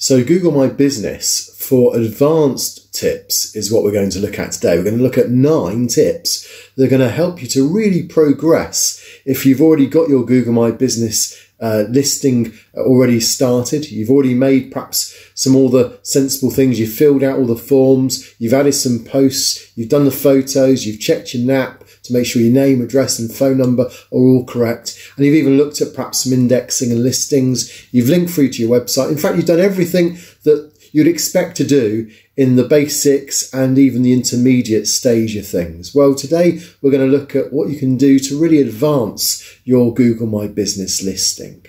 So, Google My Business for advanced tips is what we're going to look at today. We're going to look at nine tips that are going to help you to really progress if you've already got your Google My Business uh, listing already started. You've already made perhaps some all the sensible things. You've filled out all the forms. You've added some posts. You've done the photos. You've checked your NAP to make sure your name, address, and phone number are all correct. And you've even looked at perhaps some indexing and listings. You've linked through to your website. In fact, you've done everything that you'd expect to do in the basics and even the intermediate stage of things. Well, today we're going to look at what you can do to really advance your Google My Business listing.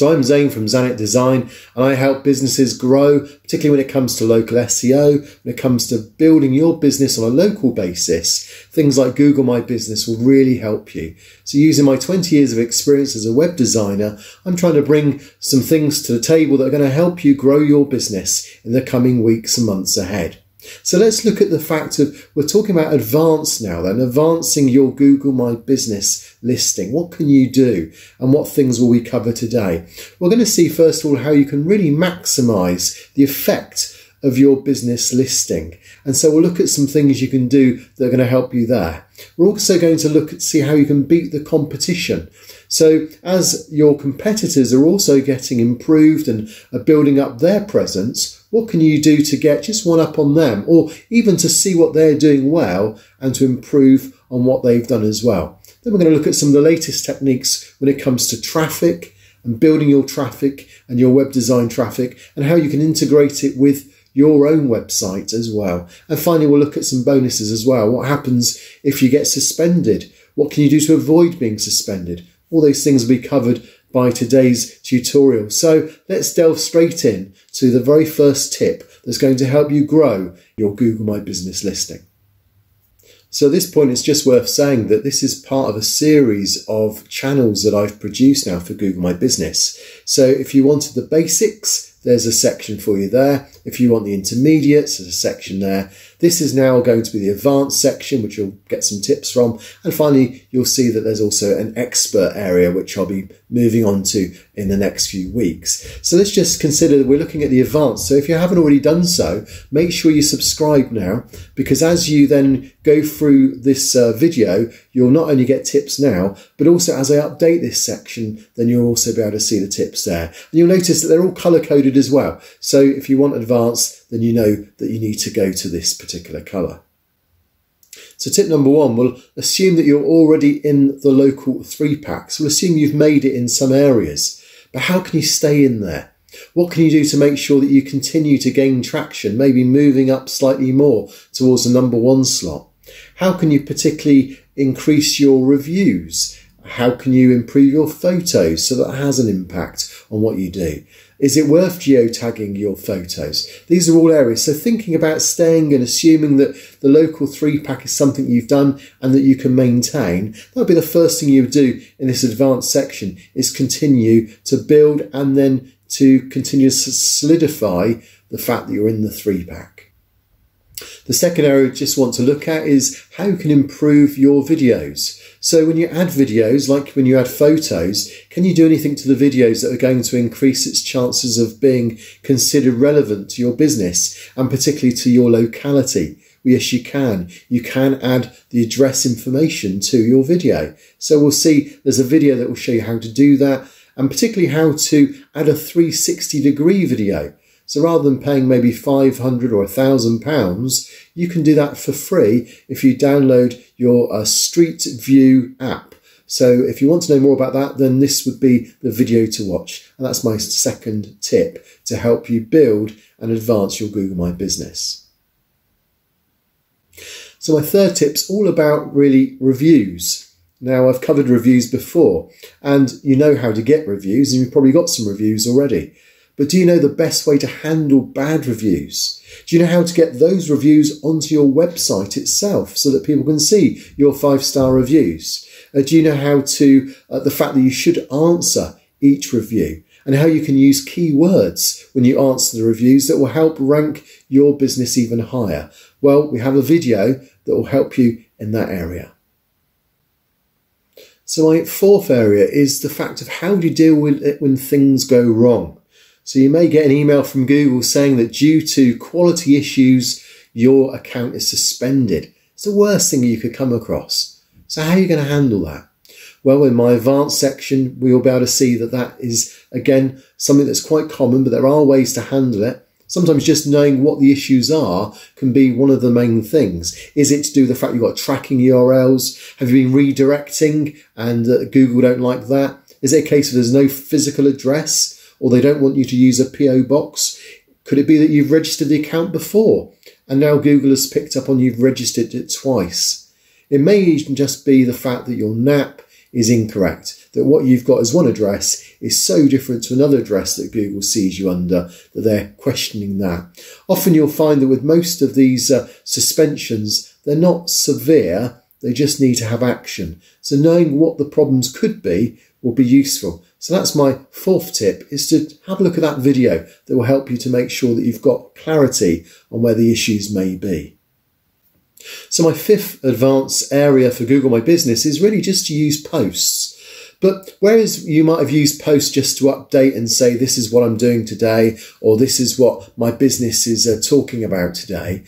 So I'm Zane from Zanet Design and I help businesses grow, particularly when it comes to local SEO, when it comes to building your business on a local basis. Things like Google My Business will really help you. So using my 20 years of experience as a web designer, I'm trying to bring some things to the table that are going to help you grow your business in the coming weeks and months ahead. So let's look at the fact of we're talking about advance now, then advancing your Google My Business listing. What can you do and what things will we cover today? We're going to see, first of all, how you can really maximize the effect of your business listing. And so we'll look at some things you can do that are going to help you there. We're also going to look at see how you can beat the competition. So as your competitors are also getting improved and are building up their presence, what can you do to get just one up on them or even to see what they're doing well and to improve on what they've done as well? Then we're going to look at some of the latest techniques when it comes to traffic and building your traffic and your web design traffic and how you can integrate it with your own website as well. And finally, we'll look at some bonuses as well. What happens if you get suspended? What can you do to avoid being suspended? All those things will be covered by today's tutorial. So let's delve straight in to the very first tip that's going to help you grow your Google My Business listing. So at this point, it's just worth saying that this is part of a series of channels that I've produced now for Google My Business. So if you wanted the basics, there's a section for you there. If you want the intermediates, there's a section there. This is now going to be the advanced section, which you'll get some tips from. And finally, you'll see that there's also an expert area, which I'll be moving on to in the next few weeks. So let's just consider that we're looking at the advanced. So if you haven't already done so, make sure you subscribe now, because as you then go through this uh, video, you'll not only get tips now, but also as I update this section, then you'll also be able to see the tips there. And you'll notice that they're all color coded as well. So if you want advanced, then you know that you need to go to this particular color. So tip number one, we'll assume that you're already in the local three packs. We'll assume you've made it in some areas, but how can you stay in there? What can you do to make sure that you continue to gain traction, maybe moving up slightly more towards the number one slot? How can you particularly increase your reviews? How can you improve your photos so that has an impact on what you do? Is it worth geotagging your photos? These are all areas. So thinking about staying and assuming that the local three pack is something you've done and that you can maintain, that would be the first thing you would do in this advanced section is continue to build and then to continue to solidify the fact that you're in the three pack. The second area I just want to look at is how you can improve your videos. So when you add videos, like when you add photos, can you do anything to the videos that are going to increase its chances of being considered relevant to your business and particularly to your locality? Yes, you can. You can add the address information to your video. So we'll see there's a video that will show you how to do that and particularly how to add a 360 degree video. So rather than paying maybe 500 or 1000 pounds, you can do that for free if you download your uh, Street View app. So if you want to know more about that, then this would be the video to watch. And that's my second tip to help you build and advance your Google My Business. So my third tip's all about really reviews. Now I've covered reviews before and you know how to get reviews and you've probably got some reviews already. But do you know the best way to handle bad reviews? Do you know how to get those reviews onto your website itself so that people can see your five star reviews? Uh, do you know how to, uh, the fact that you should answer each review and how you can use keywords when you answer the reviews that will help rank your business even higher? Well, we have a video that will help you in that area. So my fourth area is the fact of how do you deal with it when things go wrong. So you may get an email from Google saying that due to quality issues, your account is suspended. It's the worst thing you could come across. So how are you going to handle that? Well, in my advanced section, we'll be able to see that that is, again, something that's quite common, but there are ways to handle it. Sometimes just knowing what the issues are can be one of the main things. Is it to do with the fact you've got tracking URLs? Have you been redirecting and uh, Google don't like that? Is it a case of there's no physical address or they don't want you to use a PO box? Could it be that you've registered the account before and now Google has picked up on you've registered it twice? It may even just be the fact that your NAP is incorrect. That what you've got as one address is so different to another address that Google sees you under that they're questioning that. Often you'll find that with most of these uh, suspensions, they're not severe, they just need to have action. So knowing what the problems could be will be useful. So that's my fourth tip is to have a look at that video that will help you to make sure that you've got clarity on where the issues may be. So my fifth advanced area for Google My Business is really just to use posts. But whereas you might have used posts just to update and say, this is what I'm doing today, or this is what my business is uh, talking about today,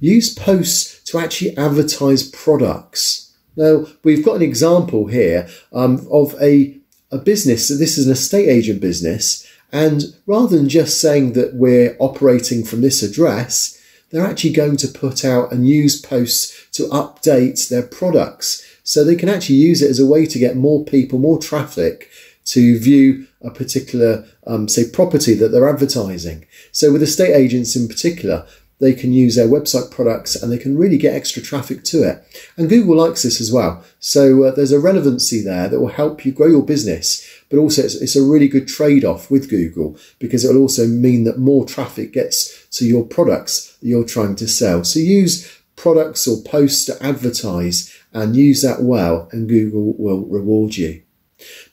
use posts to actually advertise products. Now, we've got an example here um, of a, a business. So this is an estate agent business. And rather than just saying that we're operating from this address, they're actually going to put out a news post to update their products. So they can actually use it as a way to get more people, more traffic to view a particular, um, say, property that they're advertising. So with estate agents in particular, they can use their website products and they can really get extra traffic to it. And Google likes this as well. So uh, there's a relevancy there that will help you grow your business, but also it's, it's a really good trade off with Google because it will also mean that more traffic gets to your products that you're trying to sell. So use products or posts to advertise and use that well and Google will reward you.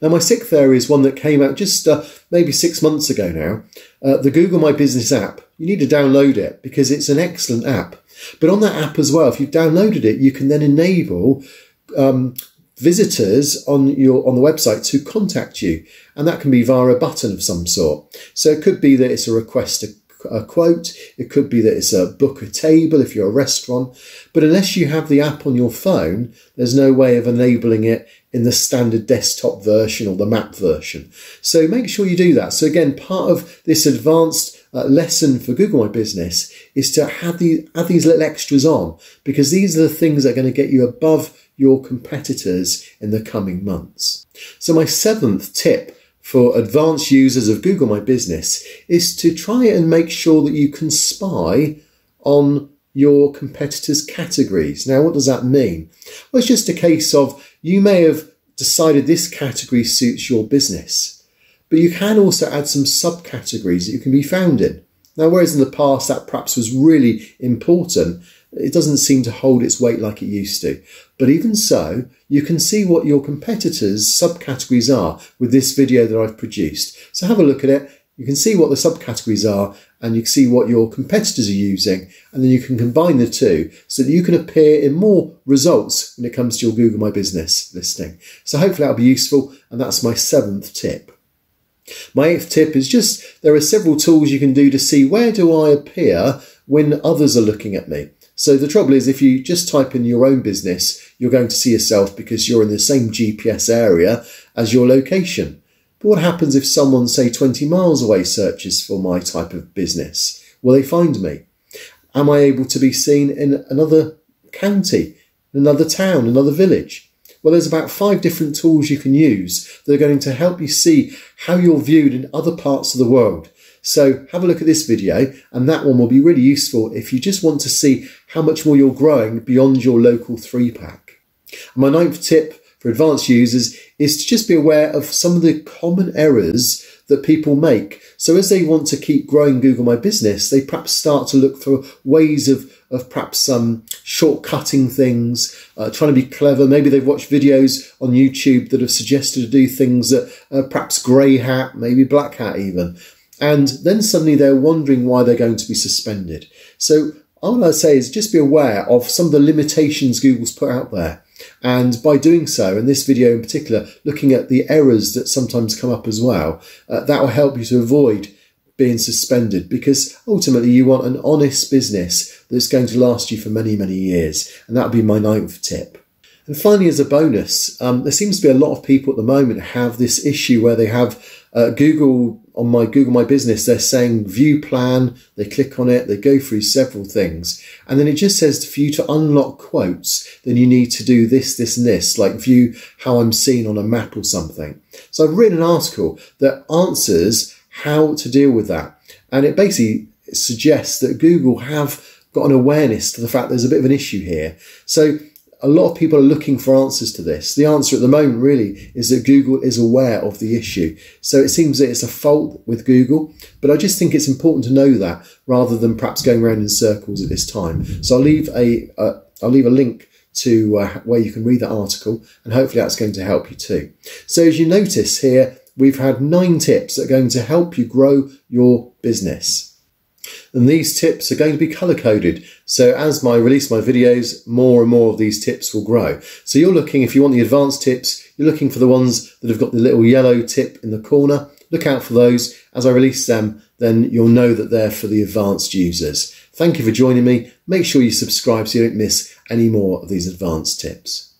Now, my sixth area is one that came out just uh, maybe six months ago now. Uh, the Google My Business app. You need to download it because it's an excellent app. But on that app as well, if you've downloaded it, you can then enable um, visitors on your on the website to contact you, and that can be via a button of some sort. So it could be that it's a request to a quote. It could be that it's a book a table if you're a restaurant. But unless you have the app on your phone, there's no way of enabling it in the standard desktop version or the map version. So make sure you do that. So again, part of this advanced uh, lesson for Google My Business is to have the add these little extras on because these are the things that are going to get you above your competitors in the coming months. So my seventh tip for advanced users of Google My Business is to try and make sure that you can spy on your competitors' categories. Now, what does that mean? Well, it's just a case of you may have decided this category suits your business, but you can also add some subcategories that you can be found in. Now, whereas in the past that perhaps was really important, it doesn't seem to hold its weight like it used to. But even so, you can see what your competitors' subcategories are with this video that I've produced. So have a look at it. You can see what the subcategories are and you can see what your competitors are using. And then you can combine the two so that you can appear in more results when it comes to your Google My Business listing. So hopefully that'll be useful. And that's my seventh tip. My eighth tip is just there are several tools you can do to see where do I appear when others are looking at me. So the trouble is, if you just type in your own business, you're going to see yourself because you're in the same GPS area as your location. But what happens if someone, say 20 miles away, searches for my type of business? Will they find me? Am I able to be seen in another county, another town, another village? Well, there's about five different tools you can use that are going to help you see how you're viewed in other parts of the world. So have a look at this video and that one will be really useful if you just want to see how much more you're growing beyond your local three pack. My ninth tip for advanced users is to just be aware of some of the common errors that people make. So as they want to keep growing Google My Business, they perhaps start to look for ways of, of perhaps some shortcutting things, uh, trying to be clever. Maybe they've watched videos on YouTube that have suggested to do things that uh, perhaps grey hat, maybe black hat even and then suddenly they're wondering why they're going to be suspended. So all I'd say is just be aware of some of the limitations Google's put out there. And by doing so, in this video in particular, looking at the errors that sometimes come up as well, uh, that will help you to avoid being suspended because ultimately you want an honest business that's going to last you for many, many years. And that would be my ninth tip. And finally, as a bonus, um, there seems to be a lot of people at the moment have this issue where they have uh, Google on my Google My Business, they're saying view plan. They click on it, they go through several things, and then it just says for you to unlock quotes, then you need to do this, this, and this, like view how I'm seen on a map or something. So I've written an article that answers how to deal with that, and it basically suggests that Google have got an awareness to the fact there's a bit of an issue here. So a lot of people are looking for answers to this. The answer at the moment really is that Google is aware of the issue. So it seems that it's a fault with Google, but I just think it's important to know that rather than perhaps going around in circles at this time. So I'll leave a will leave a link to uh, where you can read that article and hopefully that's going to help you too. So as you notice here, we've had nine tips that are going to help you grow your business. And these tips are going to be color coded. So as I release my videos, more and more of these tips will grow. So you're looking, if you want the advanced tips, you're looking for the ones that have got the little yellow tip in the corner. Look out for those. As I release them, then you'll know that they're for the advanced users. Thank you for joining me. Make sure you subscribe so you don't miss any more of these advanced tips.